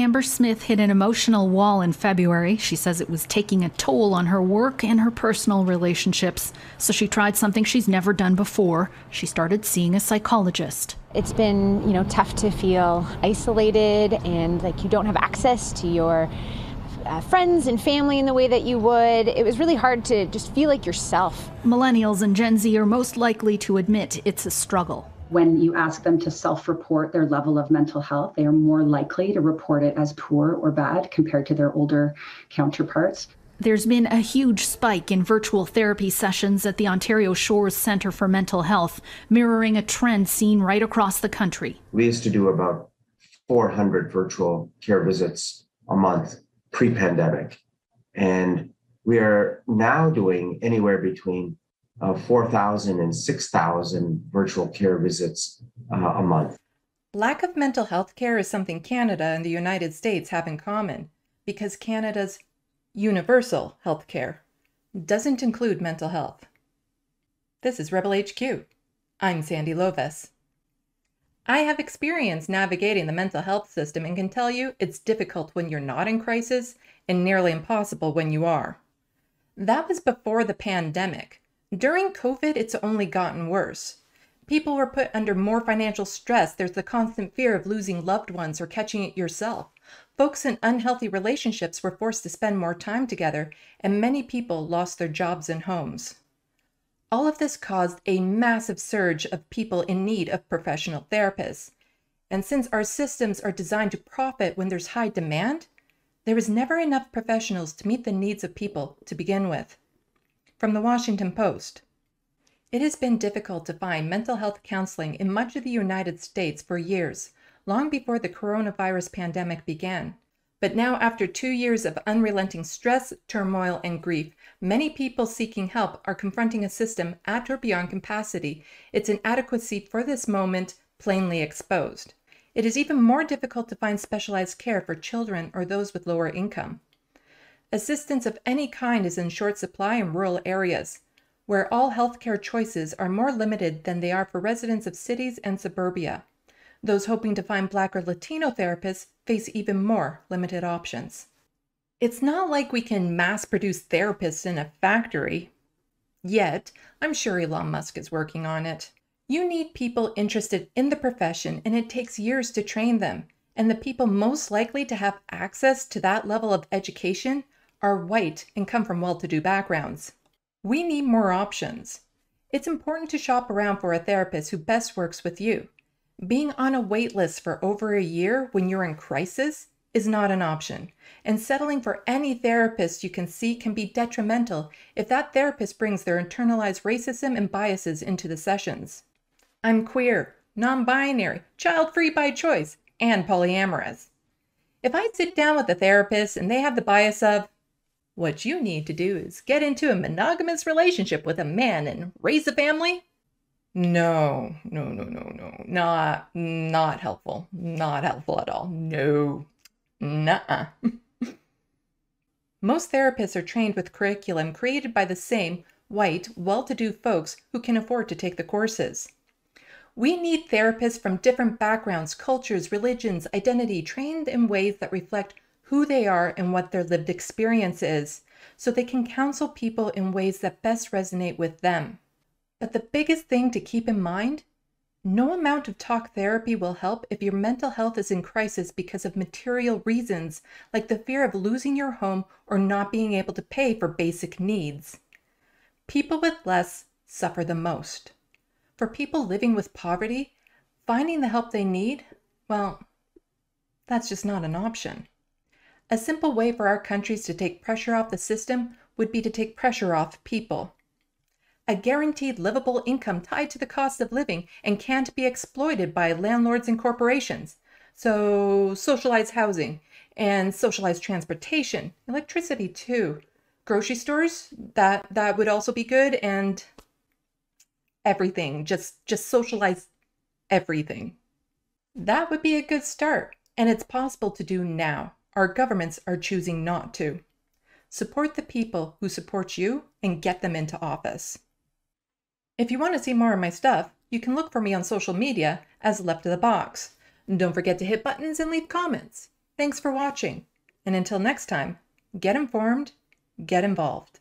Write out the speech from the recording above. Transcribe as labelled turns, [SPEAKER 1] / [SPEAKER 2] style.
[SPEAKER 1] Amber Smith hit an emotional wall in February. She says it was taking a toll on her work and her personal relationships. So she tried something she's never done before. She started seeing a psychologist.
[SPEAKER 2] It's been, you know, tough to feel isolated and like you don't have access to your uh, friends and family in the way that you would. It was really hard to just feel like yourself.
[SPEAKER 1] Millennials and Gen Z are most likely to admit it's a struggle
[SPEAKER 3] when you ask them to self report their level of mental health, they are more likely to report it as poor or bad compared to their older counterparts.
[SPEAKER 1] There's been a huge spike in virtual therapy sessions at the Ontario Shores Centre for Mental Health, mirroring a trend seen right across the country.
[SPEAKER 4] We used to do about 400 virtual care visits a month pre pandemic. And we are now doing anywhere between uh, 4,000 and 6,000 virtual care visits uh, a month.
[SPEAKER 5] Lack of mental health care is something Canada and the United States have in common because Canada's universal health care doesn't include mental health. This is Rebel HQ. I'm Sandee Lovas. I have experience navigating the mental health system and can tell you it's difficult when you're not in crisis and nearly impossible when you are. That was before the pandemic, during COVID, it's only gotten worse. People were put under more financial stress. There's the constant fear of losing loved ones or catching it yourself. Folks in unhealthy relationships were forced to spend more time together, and many people lost their jobs and homes. All of this caused a massive surge of people in need of professional therapists. And since our systems are designed to profit when there's high demand, there is never enough professionals to meet the needs of people to begin with. From the Washington Post. It has been difficult to find mental health counseling in much of the United States for years, long before the coronavirus pandemic began. But now, after two years of unrelenting stress, turmoil, and grief, many people seeking help are confronting a system at or beyond capacity, its inadequacy for this moment plainly exposed. It is even more difficult to find specialized care for children or those with lower income. Assistance of any kind is in short supply in rural areas, where all healthcare choices are more limited than they are for residents of cities and suburbia. Those hoping to find Black or Latino therapists face even more limited options. It's not like we can mass produce therapists in a factory. Yet, I'm sure Elon Musk is working on it. You need people interested in the profession, and it takes years to train them. And the people most likely to have access to that level of education are white and come from well to do backgrounds. We need more options. It's important to shop around for a therapist who best works with you. Being on a wait list for over a year when you're in crisis is not an option, and settling for any therapist you can see can be detrimental if that therapist brings their internalized racism and biases into the sessions. I'm queer, non binary, child free by choice, and polyamorous. If I sit down with a therapist and they have the bias of, what you need to do is get into a monogamous relationship with a man and raise a family. No, no, no, no, no. Not not helpful. Not helpful at all. No. Nuh-uh. Most therapists are trained with curriculum created by the same white, well-to-do folks who can afford to take the courses. We need therapists from different backgrounds, cultures, religions, identity, trained in ways that reflect who they are and what their lived experience is, so they can counsel people in ways that best resonate with them. But the biggest thing to keep in mind no amount of talk therapy will help if your mental health is in crisis because of material reasons, like the fear of losing your home or not being able to pay for basic needs. People with less suffer the most. For people living with poverty, finding the help they need, well, that's just not an option. A simple way for our countries to take pressure off the system would be to take pressure off people. A guaranteed livable income tied to the cost of living and can't be exploited by landlords and corporations. So, socialized housing and socialized transportation, electricity too. Grocery stores, that that would also be good and everything, just just socialize everything. That would be a good start, and it's possible to do now. Our governments are choosing not to. Support the people who support you and get them into office. If you want to see more of my stuff, you can look for me on social media as Left of the Box. Don't forget to hit buttons and leave comments. Thanks for watching, and until next time, get informed, get involved.